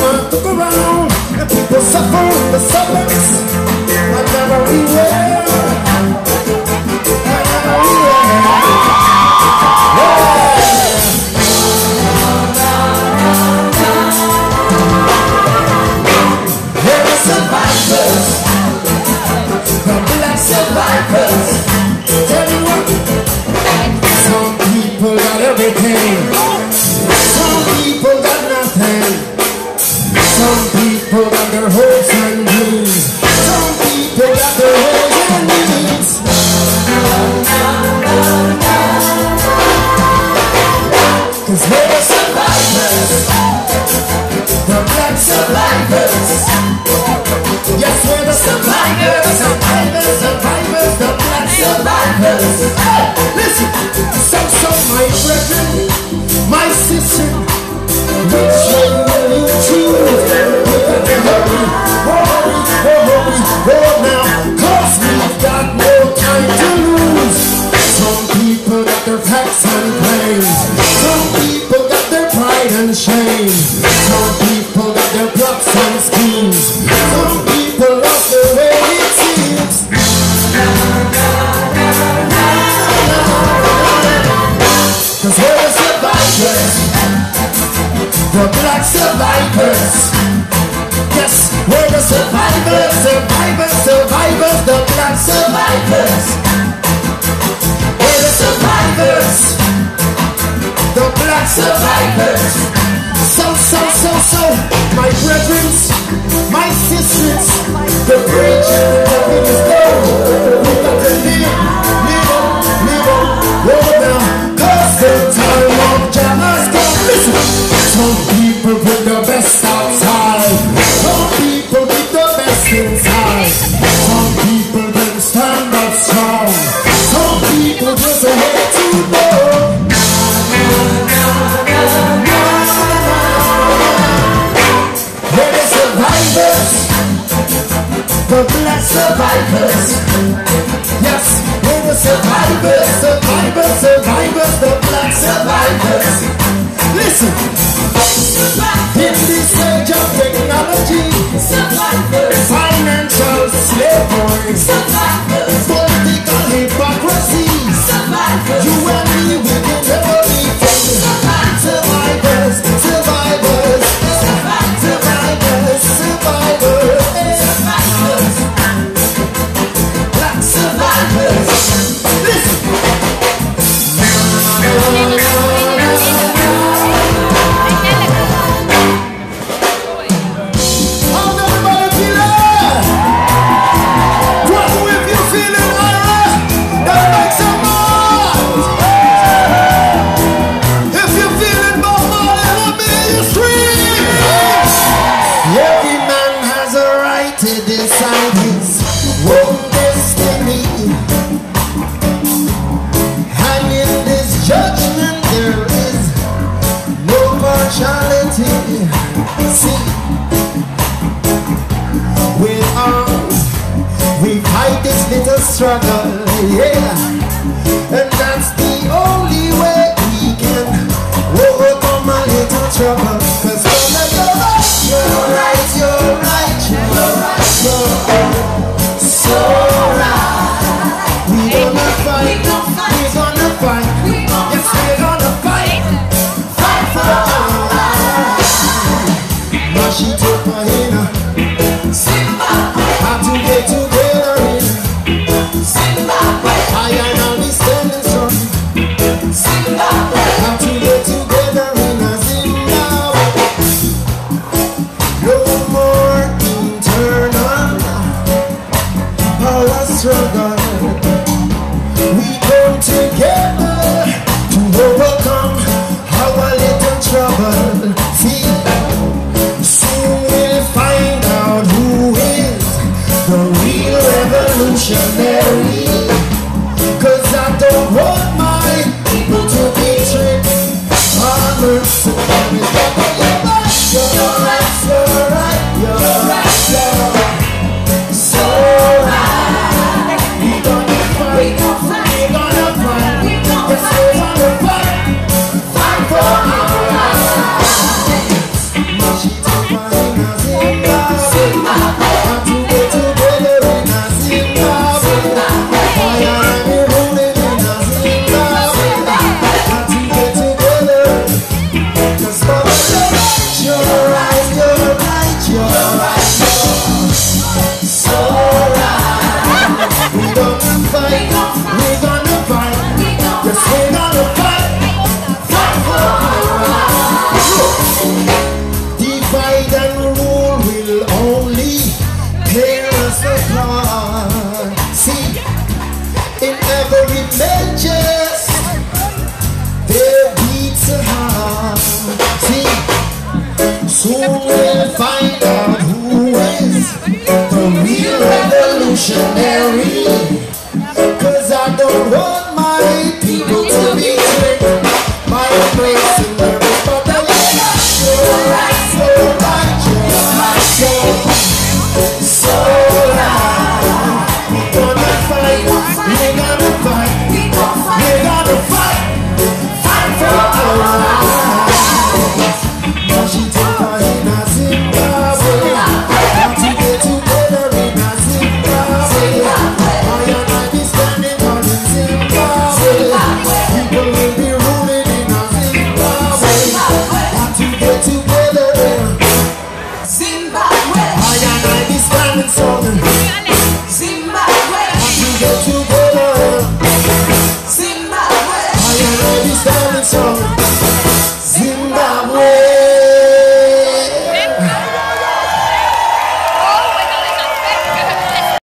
work around and people suffer the suffers. I never realize. Cause we're the survivors. The black survivors. Yes, we're the survivors, survivors, survivors, the black survivors. We're the survivors, the black survivors. So, so, so, so, my brethren, my sisters, the bridge the the best outside, some people keep the best inside, some people can stand up strong, some people just hate to know. We're the survivors, the black survivors. Yes, we're the survivors, survivors, survivors, the black survivors. Listen, in this age of technology, financial struggle, yeah. And that's the only way we can overcome a little trouble. Cause matter what, you're right, you're right, you're right, you're right. So right. We gonna fight, we gonna fight, we're gonna fight, fight for our lives. Revolutionary si